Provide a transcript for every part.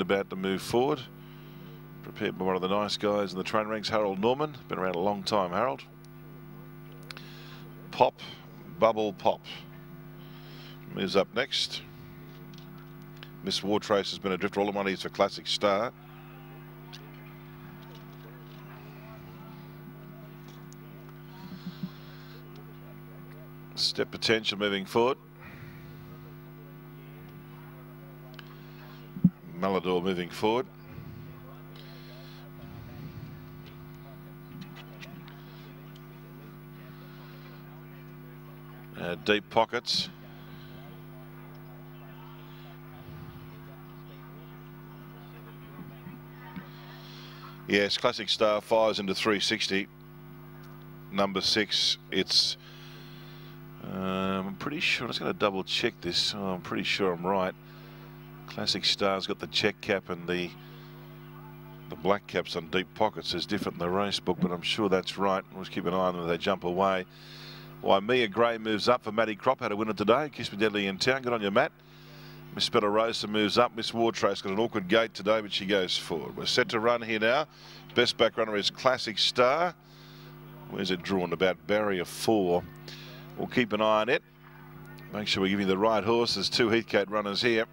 about to move forward. Prepared by one of the nice guys in the train ranks, Harold Norman. Been around a long time, Harold. Pop, bubble, pop. Moves up next. Miss Wartrace has been a drifter. All the money is for Classic Star. Step potential moving forward. Malador moving forward. Uh, deep pockets. Yes, Classic Star fires into 360. Number six, it's. Um, I'm pretty sure. I'm just going to double check this. Oh, I'm pretty sure I'm right. Classic Star's got the check cap and the the black caps on deep pockets is different in the race book, but I'm sure that's right. We'll just keep an eye on them as they jump away. Why, Mia Gray moves up for Matty Kropp. Had a winner today. Kiss Me Deadly in town. Good on you, Matt. Miss Bella Rosa moves up. Miss Wartrace got an awkward gate today, but she goes forward. We're set to run here now. Best back runner is Classic Star. Where's it drawn? About barrier four. We'll keep an eye on it. Make sure we give you the right horse. There's two Heathcote runners here.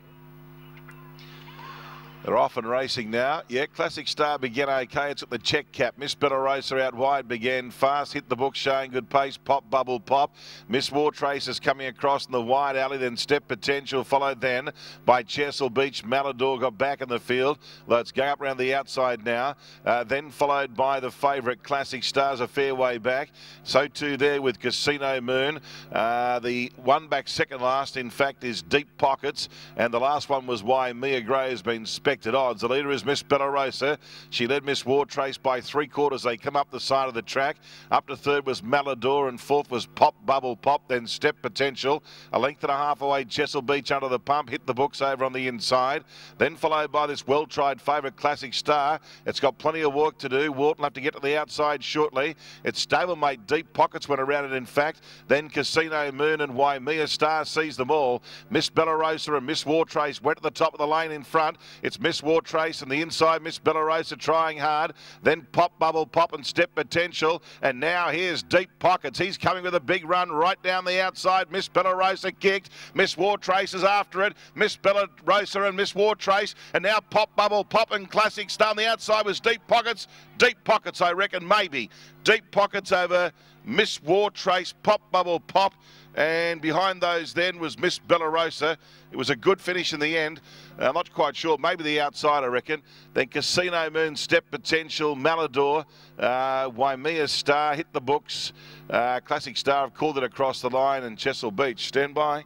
They're off and racing now. Yeah, Classic Star began okay. It's at the check cap. Miss Bellarosa out wide began fast. Hit the book showing good pace. Pop, bubble, pop. Miss Wartrace is coming across in the wide alley. Then Step Potential followed then by Chesil Beach. Malador got back in the field. Let's go up around the outside now. Uh, then followed by the favourite Classic Stars a fair way back. So too there with Casino Moon. Uh, the one back second last, in fact, is Deep Pockets. And the last one was why Mia Gray has been spent expected odds. The leader is Miss Bellarosa. She led Miss Wartrace by three quarters. They come up the side of the track. Up to third was Malador and fourth was Pop Bubble Pop, then Step Potential. A length and a half away, Chesil Beach under the pump, hit the books over on the inside. Then followed by this well-tried favourite Classic Star. It's got plenty of work to do. Wharton have to get to the outside shortly. It's stablemate deep pockets went around it in fact. Then Casino Moon and Waimea Star sees them all. Miss Bellarosa and Miss Wartrace went to the top of the lane in front. It's Miss Wartrace and the inside Miss Bellarosa trying hard. Then Pop Bubble Pop and Step Potential. And now here's Deep Pockets. He's coming with a big run right down the outside. Miss Bellarosa kicked. Miss Wartrace is after it. Miss Bellarosa and Miss Wartrace. And now Pop Bubble Pop and Classic on the outside was Deep Pockets. Deep Pockets, I reckon, maybe. Deep Pockets over Miss Wartrace, Pop Bubble Pop. And behind those then was Miss Bellarosa. It was a good finish in the end. Uh, I'm not quite sure. Maybe the outside, I reckon. Then Casino Moon, Step Potential, Malador, uh, Waimea Star hit the books. Uh, Classic Star have called it across the line and Chesil Beach. Stand by.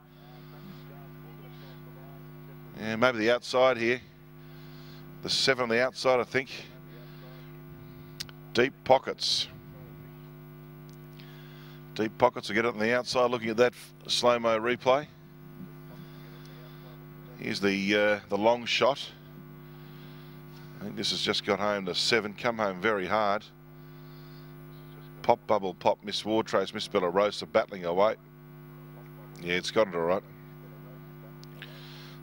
Yeah, maybe the outside here. The seven on the outside, I think. Deep pockets. Deep pockets to get it on the outside. Looking at that slow-mo replay. Here's the uh, the long shot. I think this has just got home to seven. Come home very hard. Pop bubble pop. Miss Wartrace, Miss Bella Rosa battling away. Yeah, it's got it all right.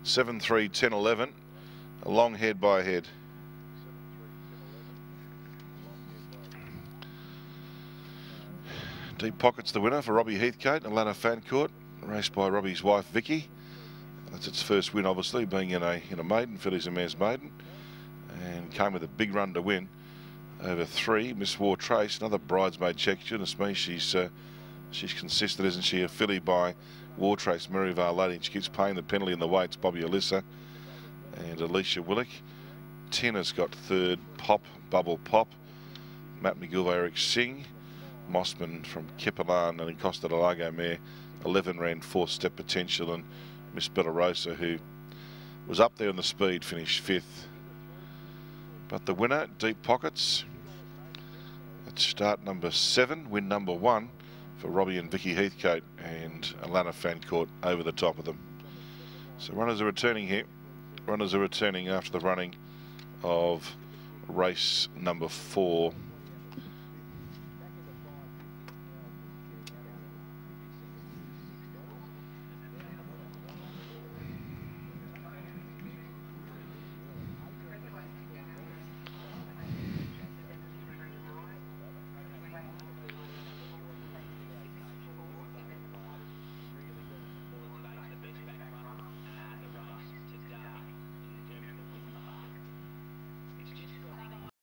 7 3 10 11. A long head by head. Deep Pockets the winner for Robbie Heathcote, Atlanta Fancourt, raced by Robbie's wife Vicky. That's its first win, obviously, being in a in a maiden, fillies and mares maiden, and came with a big run to win over three. Miss War Trace, another bridesmaid check. Goodness me, she's uh, she's consistent, isn't she? A filly by War Trace, Merivale Lady. And She keeps paying the penalty in the weights. Bobby Alyssa and Alicia Willick. Ten has got third. Pop, Bubble Pop. Matt McGill, Eric Singh. Mossman from Kipalan and Costa del Lago mare. 11 ran fourth step potential and Miss Bellarosa who was up there in the speed finished fifth. But the winner, Deep Pockets, at start number seven, win number one for Robbie and Vicky Heathcote and Alana Fancourt over the top of them. So runners are returning here. Runners are returning after the running of race number four